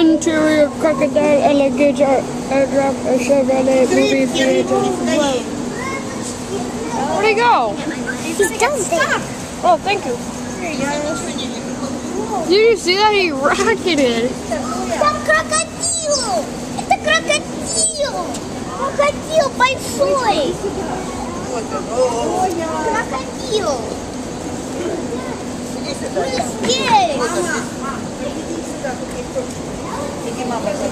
Interior crocodile alligator airdrop a Chevrolet movie theater. Where'd he go? He's down there. Oh, thank you. Did you see that? He rocketed. The crocodile! It's a crocodile! Crocodile by soy! Crocodile! Ninguém mais vai